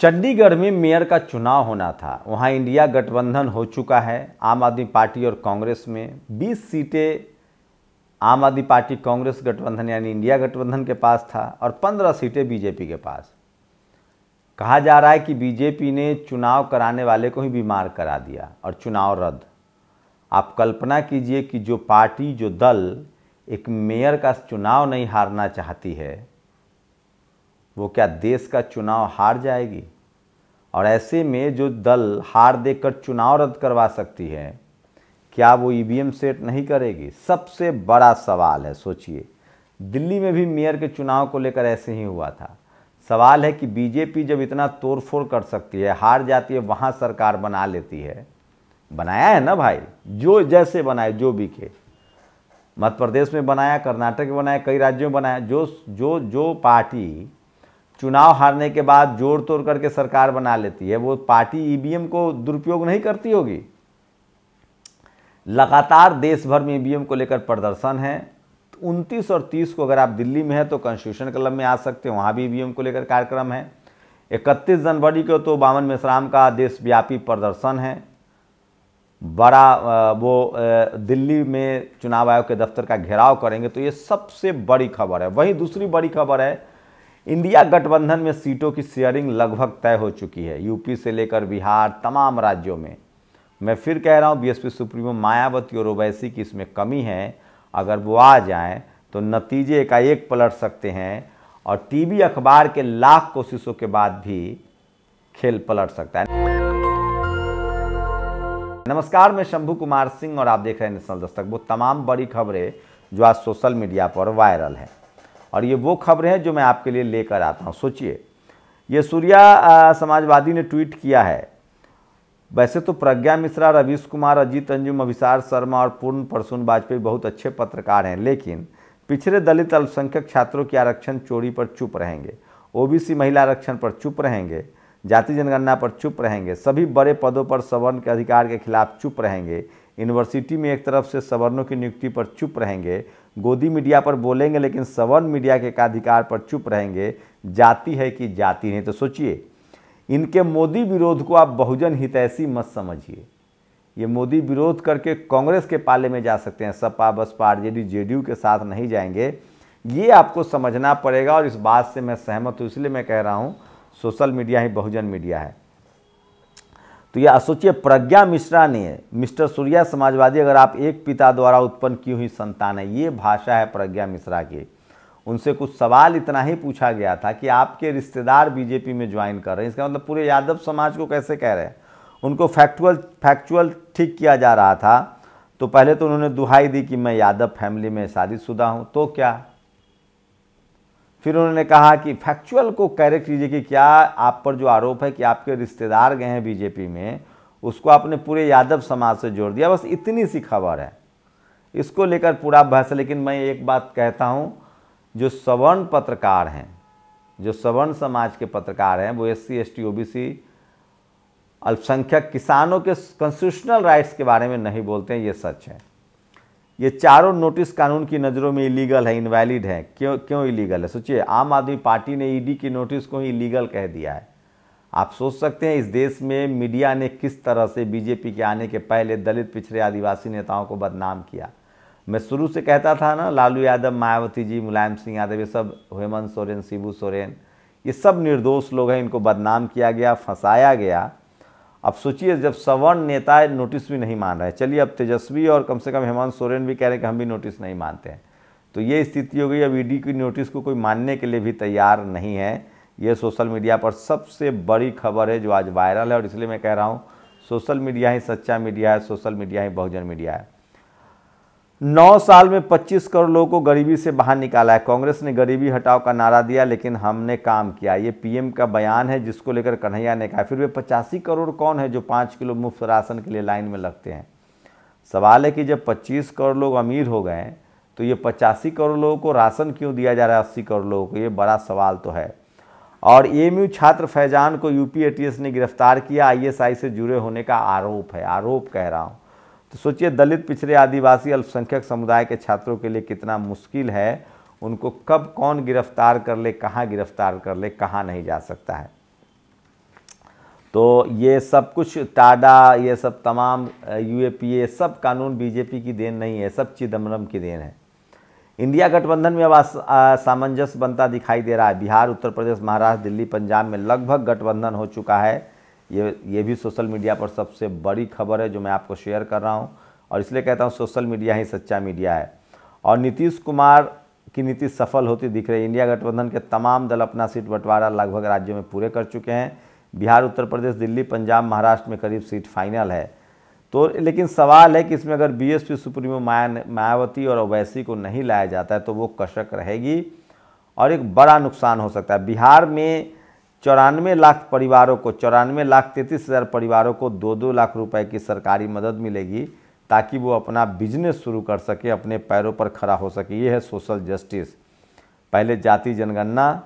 चंडीगढ़ में मेयर का चुनाव होना था। वहाँ इंडिया गठबंधन हो चुका है। आम आदमी पार्टी और कांग्रेस में 20 सीटें आम आदमी पार्टी, कांग्रेस गठबंधन यानी इंडिया गठबंधन के पास था और 15 सीटें बीजेपी के पास। कहा जा रहा है कि बीजेपी ने चुनाव कराने वाले को ही बीमार करा दिया और चुनाव रद्द। आप कल्पना कीजिए कि जो पार्टी, जो दल एक मेयर का चुनाव नहीं हारना चाहती है वो क्या देश का चुनाव हार जाएगी? और ऐसे में जो दल हार देकर चुनाव रद्द करवा सकती है, क्या वो ईवीएम सेट नहीं करेगी? सबसे बड़ा सवाल है, सोचिए। दिल्ली में भी मेयर के चुनाव को लेकर ऐसे ही हुआ था। सवाल है कि बीजेपी जब इतना तोड़फोड़ कर सकती है, हार जाती है, वहाँ सरकार बना लेती है। बनाया है ना भाई? जो जैसे बनाए, जो भी के मध्य प्रदेश में बनाया, कर्नाटक में बनाया, कई राज्यों में बनाया, जो जो जो पार्टी चुनाव हारने के बाद जोड़ तोड़ करके सरकार बना लेती है। वो पार्टी ईवीएम को दुरुपयोग नहीं करती होगी। लगातार देश भर में ईवीएम को लेकर प्रदर्शन है। उनतीस और तीस को अगर आप दिल्ली में है तो कॉन्स्टिट्यूशन क्लब में आ सकते हैं। वहाँ भी ईवीएम को लेकर कार्यक्रम है। इकतीस जनवरी को तो बावन मेसराम का देशव्यापी प्रदर्शन है। बड़ा वो दिल्ली में चुनाव आयोग के दफ्तर का घेराव करेंगे तो ये सबसे बड़ी खबर है। वहीं दूसरी बड़ी खबर है इंडिया गठबंधन में सीटों की शेयरिंग लगभग तय हो चुकी है। यूपी से लेकर बिहार तमाम राज्यों में। मैं फिर कह रहा हूँ, बीएसपी सुप्रीमो मायावती और ओवैसी की इसमें कमी है। अगर वो आ जाएँ तो नतीजे एकाएक पलट सकते हैं और टीवी अखबार के लाख कोशिशों के बाद भी खेल पलट सकता है। नमस्कार, मैं शंभू कुमार सिंह और आप देख रहे हैं नेशनल दस्तक। वो तमाम बड़ी खबरें जो आज सोशल मीडिया पर वायरल हैं। और ये वो खबरें हैं जो मैं आपके लिए लेकर आता हूँ। सोचिए, ये सूर्या समाजवादी ने ट्वीट किया है। वैसे तो प्रज्ञा मिश्रा, रवीश कुमार, अजीत अंजुम, अभिसार शर्मा और पूर्ण प्रसून वाजपेयी बहुत अच्छे पत्रकार हैं, लेकिन पिछड़े दलित अल्पसंख्यक छात्रों की आरक्षण चोरी पर चुप रहेंगे। ओबीसी महिला आरक्षण पर चुप रहेंगे, जाति जनगणना पर चुप रहेंगे, सभी बड़े पदों पर सवर्ण के अधिकार के खिलाफ चुप रहेंगे। यूनिवर्सिटी में एक तरफ़ से सवर्णों की नियुक्ति पर चुप रहेंगे, गोदी मीडिया पर बोलेंगे, लेकिन सवर्ण मीडिया के अधिकार पर चुप रहेंगे, जाति है कि जाति नहीं तो सोचिए। इनके मोदी विरोध को आप बहुजन हितैषी मत समझिए। ये मोदी विरोध करके कांग्रेस के पाले में जा सकते हैं, सपा, बसपा, आरजेडी, जेडीयू के साथ नहीं जाएँगे। ये आपको समझना पड़ेगा और इस बात से मैं सहमत हूँ, इसलिए मैं कह रहा हूँ, सोशल मीडिया ही बहुजन मीडिया है। तो यह सोचिए प्रज्ञा मिश्रा ने मिस्टर सूर्या समाजवादी, अगर आप एक पिता द्वारा उत्पन्न की हुई संतान है, ये भाषा है प्रज्ञा मिश्रा की। उनसे कुछ सवाल इतना ही पूछा गया था कि आपके रिश्तेदार बीजेपी में ज्वाइन कर रहे हैं। इसका मतलब पूरे यादव समाज को कैसे कह रहे हैं? उनको फैक्चुअल फैक्चुअल ठीक किया जा रहा था तो पहले तो उन्होंने दुहाई दी कि मैं यादव फैमिली में शादीशुदा हूँ तो क्या? फिर उन्होंने कहा कि फैक्चुअल को करेक्ट कीजिए कि क्या आप पर जो आरोप है कि आपके रिश्तेदार गए हैं बीजेपी में, उसको आपने पूरे यादव समाज से जोड़ दिया। बस इतनी सी खबर है। इसको लेकर पूरा बहस है। लेकिन मैं एक बात कहता हूँ, जो सवर्ण पत्रकार हैं, जो सवर्ण समाज के पत्रकार हैं, वो S C S T O B C अल्पसंख्यक किसानों के कॉन्स्टिट्यूशनल राइट्स के बारे में नहीं बोलते हैं, ये सच है। ये चारों नोटिस कानून की नज़रों में इलीगल है इनवैलिड है। क्यों क्यों इलीगल है? सोचिए, आम आदमी पार्टी ने ईडी की नोटिस को ही इलीगल कह दिया है। आप सोच सकते हैं, इस देश में मीडिया ने किस तरह से बीजेपी के आने के पहले दलित पिछड़े आदिवासी नेताओं को बदनाम किया। मैं शुरू से कहता था ना, लालू यादव, मायावती जी, मुलायम सिंह यादव, ये सब हेमंत सोरेन, शिबू सोरेन, ये सब निर्दोष लोग हैं, इनको बदनाम किया गया, फंसाया गया। अब सोचिए, जब सवर्ण नेता नोटिस भी नहीं मान रहे चलिए, अब तेजस्वी और कम से कम हेमंत सोरेन भी कह रहे हैं कि हम भी नोटिस नहीं मानते हैं। तो ये स्थिति हो गई। अब ईडी की नोटिस को कोई मानने के लिए भी तैयार नहीं है। ये सोशल मीडिया पर सबसे बड़ी खबर है जो आज वायरल है, और इसलिए मैं कह रहा हूँ सोशल मीडिया ही सच्चा मीडिया है सोशल मीडिया ही बहुजन मीडिया है। नौ साल में 25 करोड़ लोगों को गरीबी से बाहर निकाला है। कांग्रेस ने गरीबी हटाओ का नारा दिया, लेकिन हमने काम किया। ये पीएम का बयान है, जिसको लेकर कन्हैया ने कहा। फिर वे पचासी करोड़ कौन है जो पाँच किलो मुफ़्त राशन के लिए लाइन में लगते हैं? सवाल है कि जब 25 करोड़ लोग अमीर हो गए तो ये पचासी करोड़ लोगों को राशन क्यों दिया जा रहा है? अस्सी करोड़ लोगों को। ये बड़ा सवाल तो है। और ए छात्र फैजान को यूपी ने गिरफ़्तार किया। आईएसआई से जुड़े होने का आरोप है। आरोप कह रहा हूँ। तो सोचिए, दलित पिछड़े आदिवासी अल्पसंख्यक समुदाय के छात्रों के लिए कितना मुश्किल है। उनको कब कौन गिरफ़्तार कर ले, कहाँ गिरफ़्तार कर ले, कहाँ नहीं जा सकता है। तो ये सब कुछ, टाडा, ये सब तमाम यूएपीए सब कानून बीजेपी की देन नहीं है, सब चिदम्बरम की देन है। इंडिया गठबंधन में अब सामंजस्य बनता दिखाई दे रहा है। बिहार, उत्तर प्रदेश, महाराष्ट्र, दिल्ली, पंजाब में लगभग गठबंधन हो चुका है। ये ये भी सोशल मीडिया पर सबसे बड़ी खबर है जो मैं आपको शेयर कर रहा हूँ। और इसलिए कहता हूँ, सोशल मीडिया ही सच्चा मीडिया है। और नीतीश कुमार की नीति सफल होती दिख रही है। इंडिया गठबंधन के तमाम दल अपना सीट बंटवारा लगभग राज्यों में पूरे कर चुके हैं। बिहार, उत्तर प्रदेश, दिल्ली, पंजाब, महाराष्ट्र में करीब सीट फाइनल है। तो लेकिन सवाल है कि इसमें अगर बीएसपी, सुप्रीमो माया मायावती और ओवैसी को नहीं लाया जाता है तो वो कशक रहेगी और एक बड़ा नुकसान हो सकता है। बिहार में चौरानवे लाख परिवारों को, चौरानवे लाख तैंतीस हज़ार परिवारों को दो दो लाख रुपए की सरकारी मदद मिलेगी ताकि वो अपना बिज़नेस शुरू कर सके, अपने पैरों पर खड़ा हो सके। ये है सोशल जस्टिस पहले जाति जनगणना,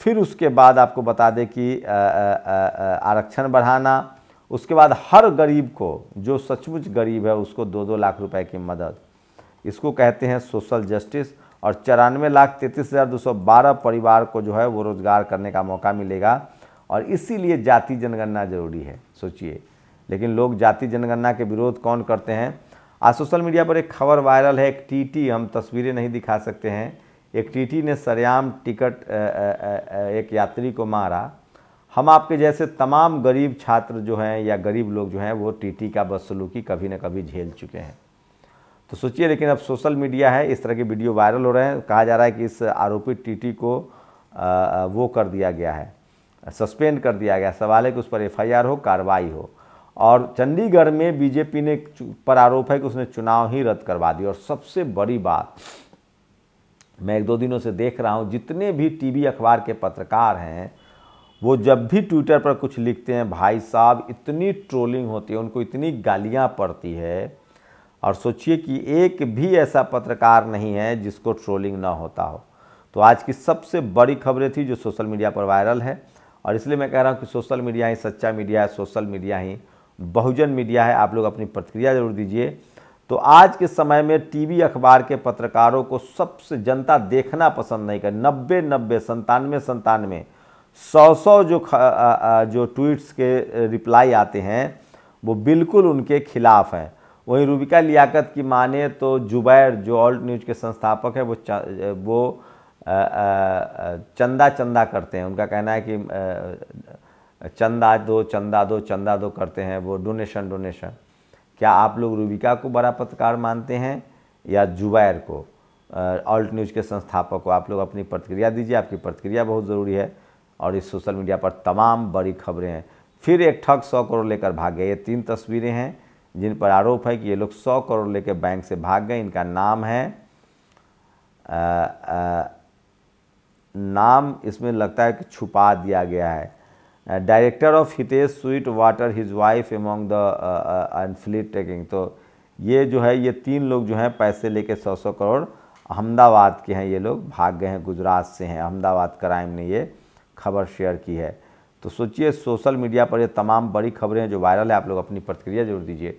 फिर उसके बाद आपको बता दें कि आरक्षण बढ़ाना, उसके बाद हर गरीब को, जो सचमुच गरीब है, उसको दो दो लाख रुपए की मदद। इसको कहते हैं सोशल जस्टिस और चौरानवे लाख तैंतीस हज़ार दो सौ बारह परिवार को जो है वो रोज़गार करने का मौका मिलेगा। और इसीलिए जाति जनगणना ज़रूरी है, सोचिए। लेकिन लोग जाति जनगणना के विरोध कौन करते हैं? आज सोशल मीडिया पर एक खबर वायरल है, एक टीटी, हम तस्वीरें नहीं दिखा सकते हैं। एक टीटी ने सरेआम टिकट एक यात्री को मारा। हम आपके जैसे तमाम गरीब छात्र जो हैं या गरीब लोग जो हैं, वो टीटी का बदसलूकी कभी ना कभी झेल चुके हैं। तो सोचिए, लेकिन अब सोशल मीडिया है, इस तरह के वीडियो वायरल हो रहे हैं। कहा जा रहा है कि इस आरोपित टीटी को वो कर दिया गया है, सस्पेंड कर दिया गया सवाल है कि उस पर एफआईआर हो, कार्रवाई हो। और चंडीगढ़ में बीजेपी ने पर आरोप है कि उसने चुनाव ही रद्द करवा दिया। और सबसे बड़ी बात, मैं एक दो दिनों से देख रहा हूँ, जितने भी टीवी अखबार के पत्रकार हैं, वो जब भी ट्विटर पर कुछ लिखते हैं, भाई साहब, इतनी ट्रोलिंग होती है, उनको इतनी गालियाँ पड़ती है और सोचिए कि एक भी ऐसा पत्रकार नहीं है जिसको ट्रोलिंग ना होता हो। तो आज की सबसे बड़ी खबरें थी जो सोशल मीडिया पर वायरल है, और इसलिए मैं कह रहा हूँ कि सोशल मीडिया ही सच्चा मीडिया है, सोशल मीडिया ही बहुजन मीडिया है। आप लोग अपनी प्रतिक्रिया ज़रूर दीजिए। तो आज के समय में टीवी अखबार के पत्रकारों को सबसे जनता देखना पसंद नहीं कर, नब्बे नब्बे, संतानवे संतानवे, सौ सौ जो जो ट्वीट्स के रिप्लाई आते हैं, वो बिल्कुल उनके खिलाफ हैं। वहीं रूबिका लियाकत की माने तो जुबैर, जो ऑल्ट न्यूज़ के संस्थापक है, वो वो चंदा चंदा करते हैं। उनका कहना है कि चंदा दो चंदा दो चंदा दो करते हैं, वो डोनेशन डोनेशन। क्या आप लोग रूबिका को बड़ा पत्रकार मानते हैं या जुबैर को? ऑल्ट न्यूज़ के संस्थापक को आप लोग अपनी प्रतिक्रिया दीजिए। आपकी प्रतिक्रिया बहुत ज़रूरी है और इस सोशल मीडिया पर तमाम बड़ी खबरें हैं। फिर एक ठग सौ करोड़ लेकर भाग। गए ये तीन तस्वीरें हैं। जिन पर आरोप है कि ये लोग सौ करोड़ लेकर बैंक से भाग गए इनका नाम है आ, आ, नाम इसमें लगता है कि छुपा दिया गया है। Director of Hitesh sweet water his wife among the fleet taking तो ये जो है ये तीन लोग जो हैं पैसे लेके सौ सौ करोड़ अहमदाबाद के हैं ये लोग भाग गए हैं गुजरात से हैं। अहमदाबाद क्राइम ने ये खबर शेयर की है। तो सोचिए सोशल मीडिया पर ये तमाम बड़ी खबरें हैं जो वायरल है आप लोग अपनी प्रतिक्रिया ज़रूर दीजिए।